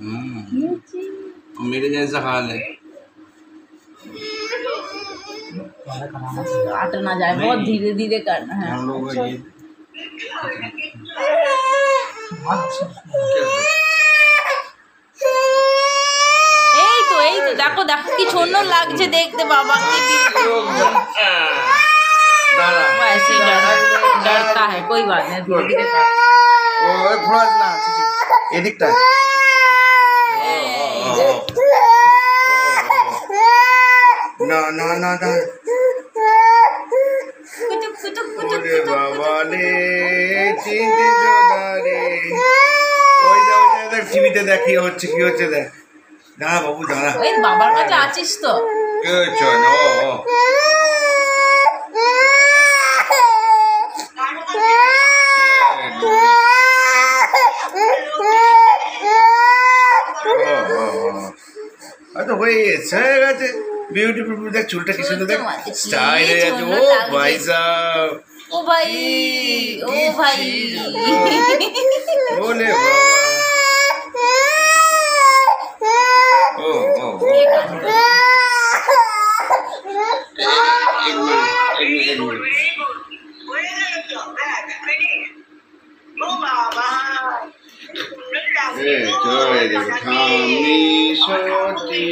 हम्म मेरे जैसा हाल है काटना जाए बहुत धीरे धीरे करना है हम लोग का ये এই তো এই তো দেখো দেখো কি সুন্দর লাগছে দেখতে বাবা কি दादा वो ऐसे ही डर डरता है कोई बात नहीं धीरे धीरे कर ও ঘোরা না এদিকটা না না না না কুটুক কুটুক কুটুক ওরে বাবা রে চিনতে জোদারে ওই যা ওই যা দেখ টিভিতে দেখ কি হচ্ছে কি হচ্ছে দেখ দাঁড়া বাবু দাঁড়া ওই বাবার কাছে আছিস তো কি হচ্ছে ও হয়েছে হয়ে গেছে। বিউটিফুল দেখ চুলটা কি সুন্দর দেখ। স্টাইল জয় দেব ঠামি সতী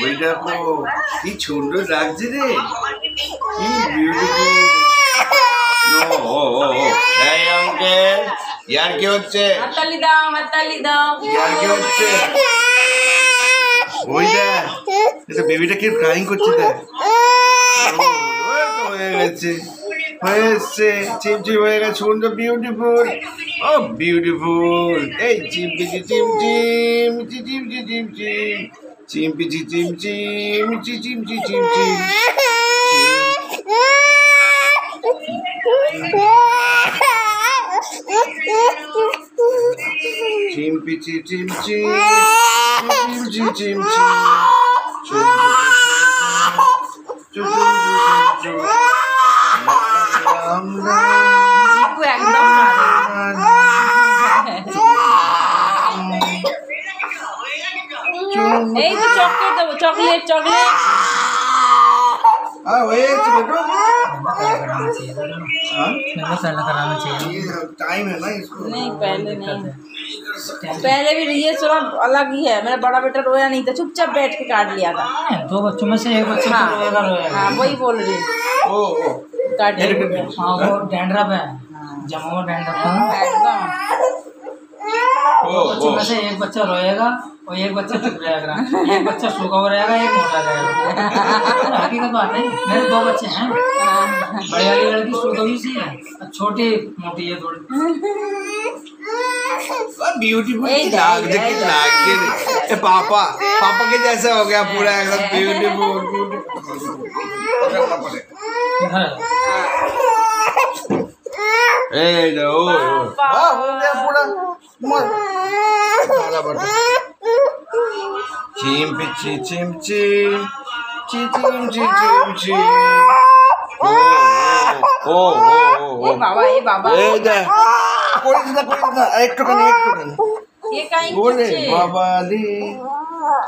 ওই দেখো কি সুন্দর লাগছে রে কি বিউটিফুল এই আঙ্কেল ইয়ার কি হচ্ছে হাততালি দাও হাততালি দাও ইয়ার কি হচ্ছে ওই দেখ এটা বেবিটা কি ক্রাইং করছে দেখ হয়ে গেছে হয়ে এসছে চিমচিম হয়ে গেছে সুন্দর বিউটিফুল ও বিউটিফুল এই চিমপিচি চিমচিম চিচিমচি চিমচিম চিমপিচি চিমচিম চিচিমচি চিমচিম চিমপিচি চিমচিম চিমচি চিমচিম Chí quyền tóc rồi Ê, cái chocolate đâu, chocolate, chocolate Ah, wait, it's a good मैंने पहले कराना चाहिए टाइम है ना इसको नहीं पहले नहीं पहले भी ये सुना अलग ही है। मेरा बड़ा बेटा रोया नहीं था चुपचाप बैठ के काट लिया था। दो बच्चों में से एक बच्चा हाँ तो रोएगा रोएगा। हाँ वही बोल रही ओ ओ। काट। हाँ वो डेंड्रफ है। जमा में डैंड्रफ है बच्चों में से एक बच्चा रोएगा और एक बच्चा चुप रहेगा। एक बच्चा सूखा हुआ रहेगा एक मोटा रहेगा। हकीकत बात है मेरे दो बच्चे हैं। बड़ी वाली लड़की सूखा हुई सी है और छोटी मोटी है थोड़ी। ब्यूटीफुल पापा पापा के जैसा हो गया पूरा एकदम ब्यूटीफुल ब्यूटीफुल ए हाँ हो गया पूरा। Chimpi chim chim chim chim chim chim chim chim ও ও ও বাবা এ বাবা এই দেখ করিস না করিস না একটুখানি একটুখানি বলে বাবা রে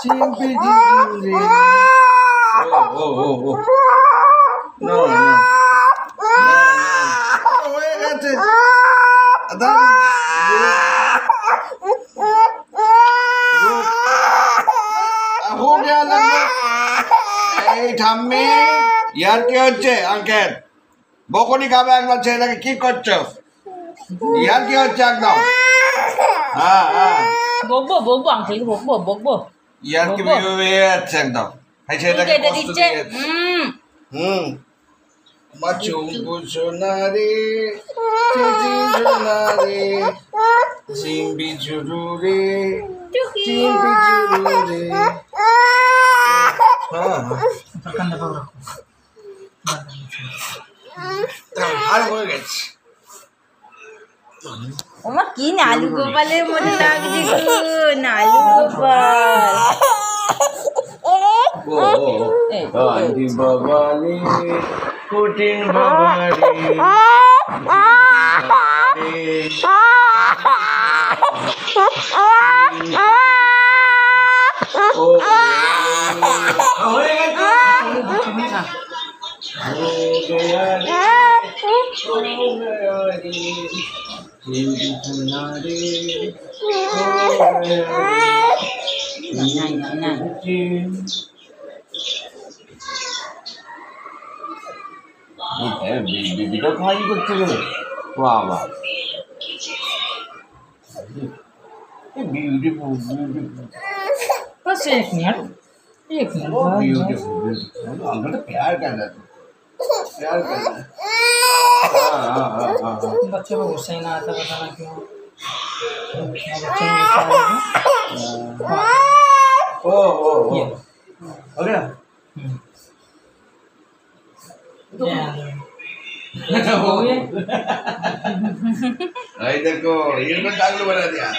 চিম্পি চিম্পি ও ও ও ও না না এই ঠাম্মি ইয়ার কি হচ্ছে আঙ্কেল বকনি খাবে একবার ছেলেটাকে কি করছ? ইয়ার কি হচ্ছে একদম? হ্যাঁ হ্যাঁ। বকবো বকবো আঙ্কেলকে বকবো বকবো। ইয়ার কি? হয়ে যাচ্ছে একদম? এই ছেলেটাকে কষ্ট দিয়ে হুম। হুম। মাচুম্বু সোনারে চিচি সোনারে চিম্বি চুরু রে চিম্বি চুরু ওমা কি নালু গোপালের মনে লাগছে গো নালু গোপাল ও ভিডিও খাওয়াই করছে গেলে বাবা বিউটিফুল বিউটিফুল एक मिनट प्यार कर प्यार कर रहा हाँ बच्चों को गुस्सा ही ना आता बताना क्यों। ओ ओ ओ हो गया देखो ये बना दिया